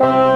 Bye.